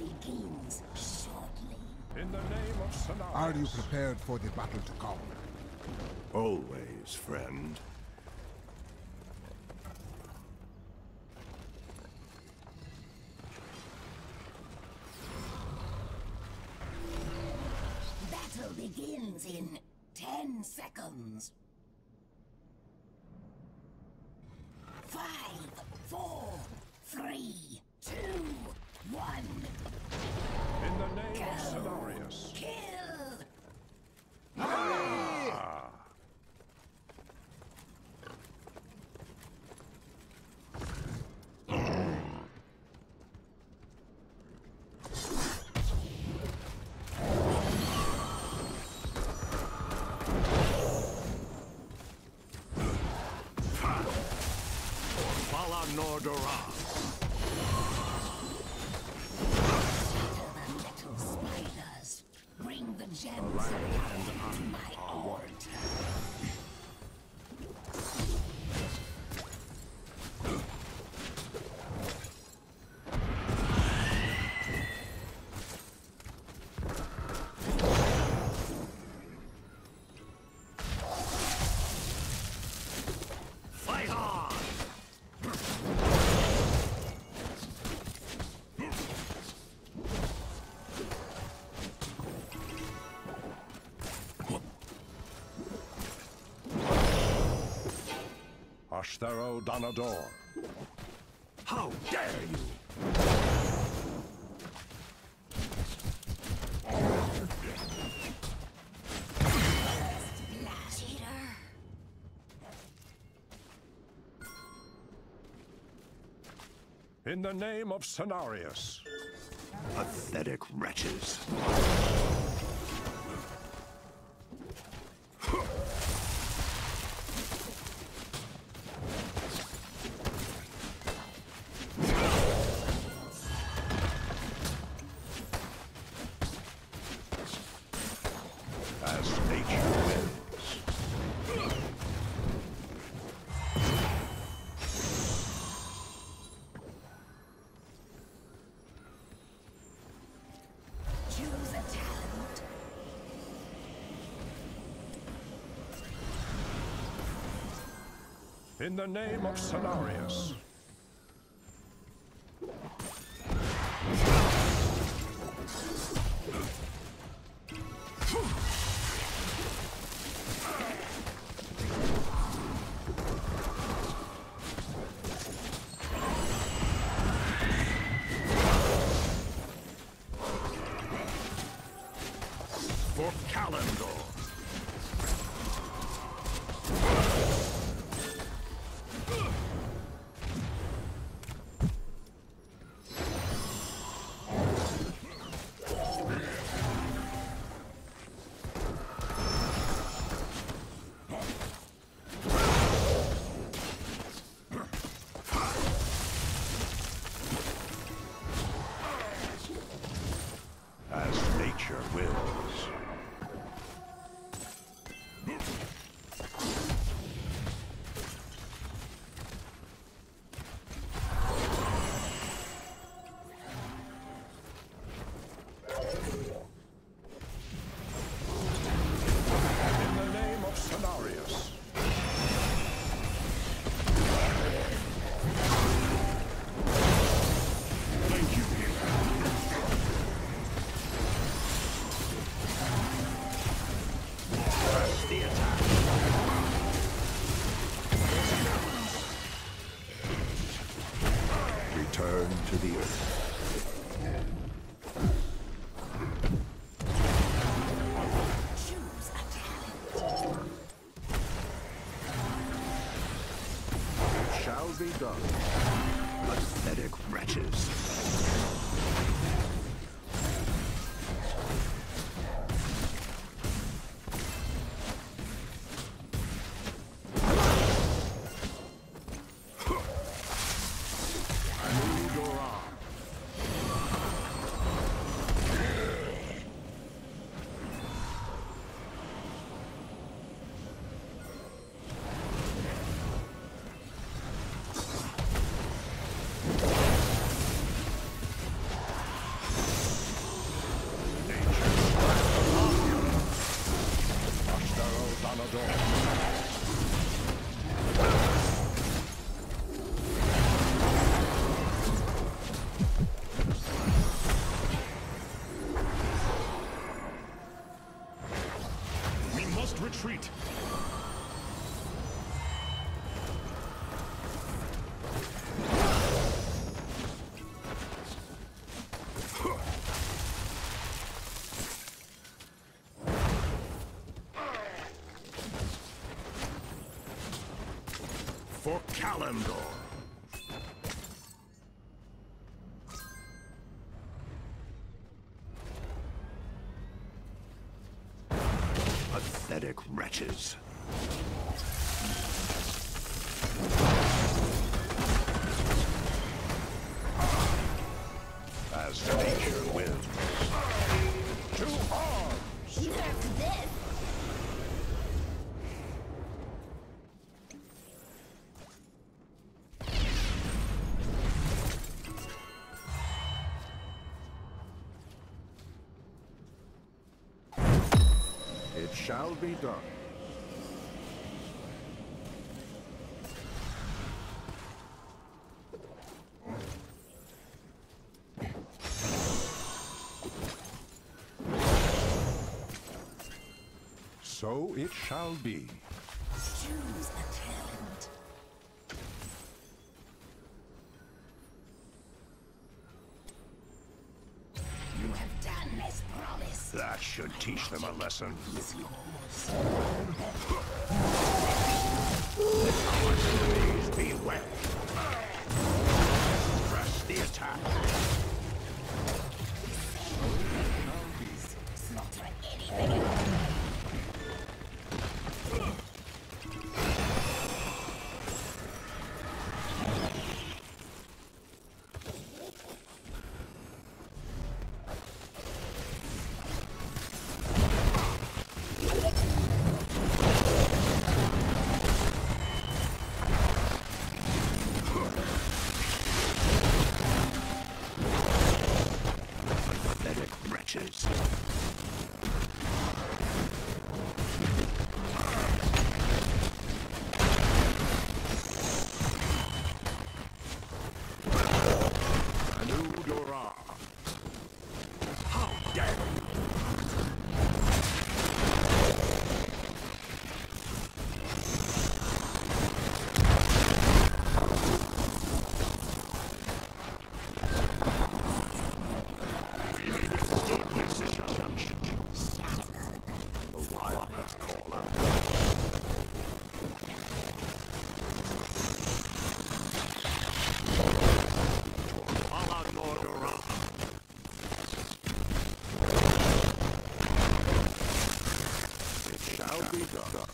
begins shortly. In the name of Cenarius. Are you prepared for the battle to come? Always, friend. Battle begins in ten seconds. Five, four, three, two, one. Cenarius. Kill! Ashtero Donador. How dare you! In the name of Cenarius. Pathetic wretches. As nature wills. Choose a talent. In the name of Cenarius. As nature retreat. For Kalimdor. Shall be done. So it shall be. Choose teach them a lesson. Yours. Enemies beware. Press the attack. It shall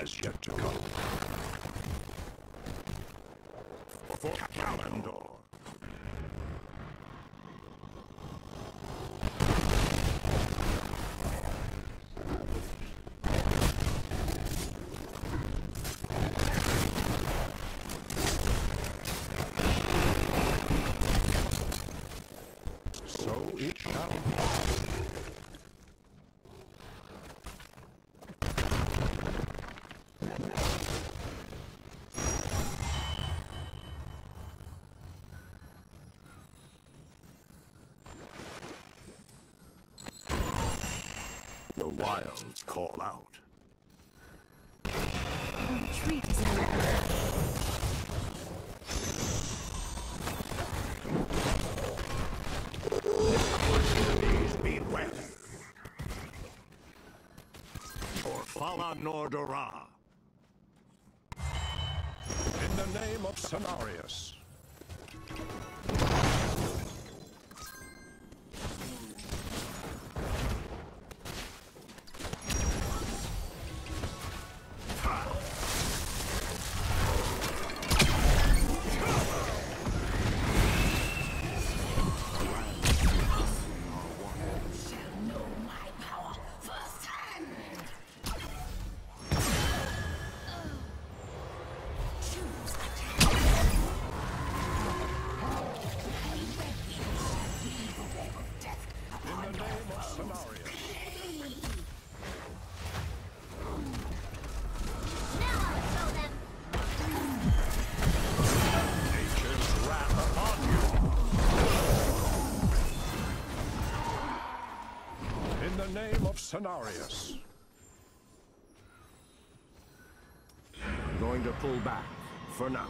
has yet to come. For Kalimdor. The wilds call out. Retreat is in order. Enemies beware. For Fala Nordora. In the name of Cenarius. Cenarius. Going to pull back, for now.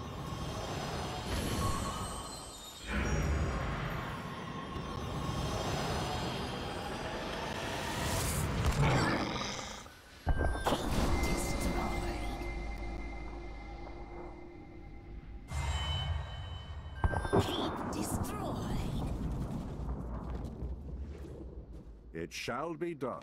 Destroy. It shall be done.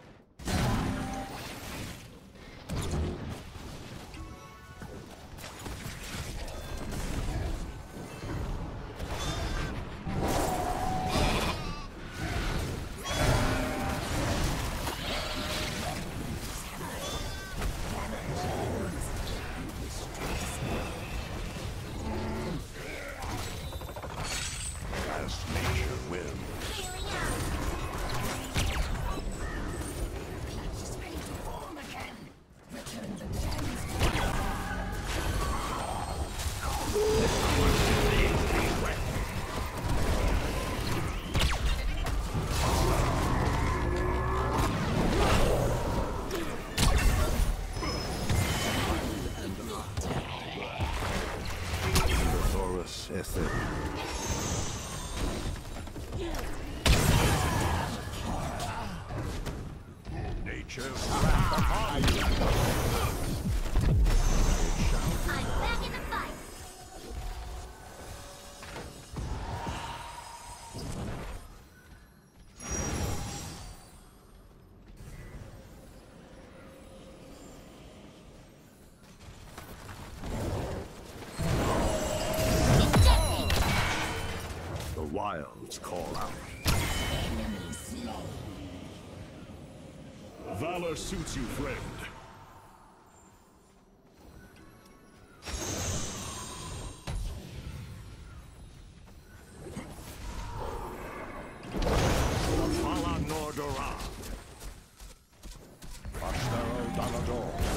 suits you, friend. Falanor Doran. Ashtaro Dalador.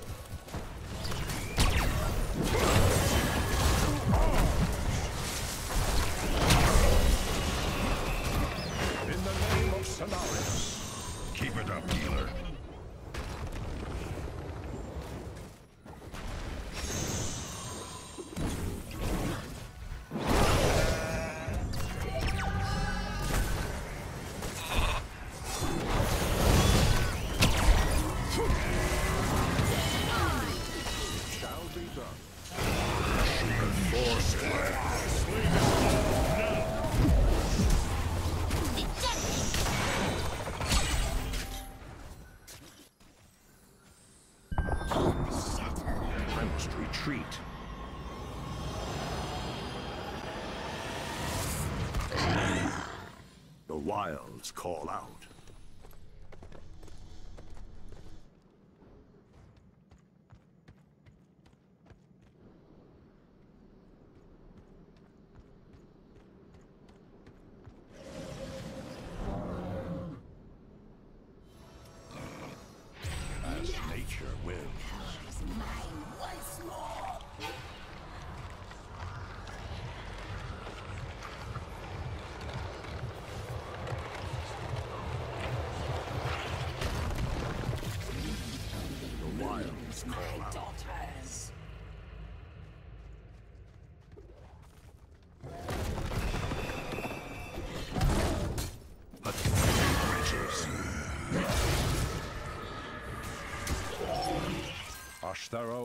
wilds call out.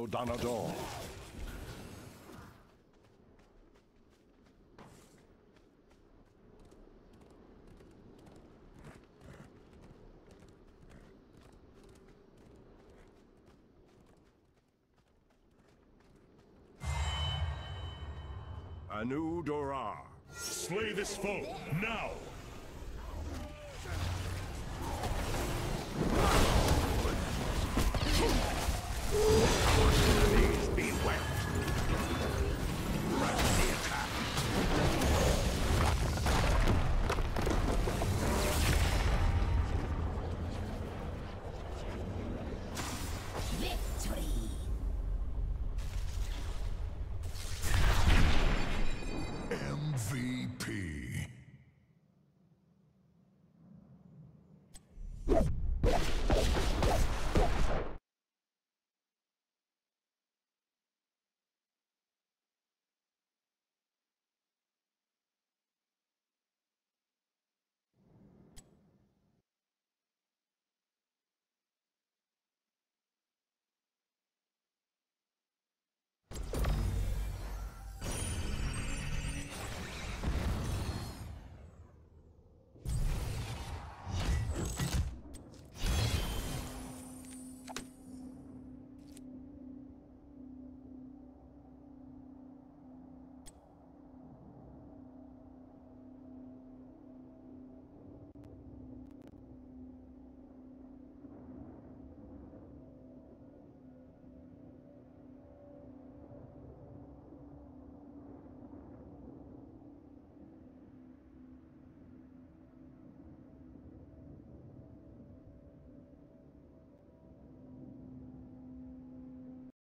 Danador. Anu Dora. Slay this foe, now!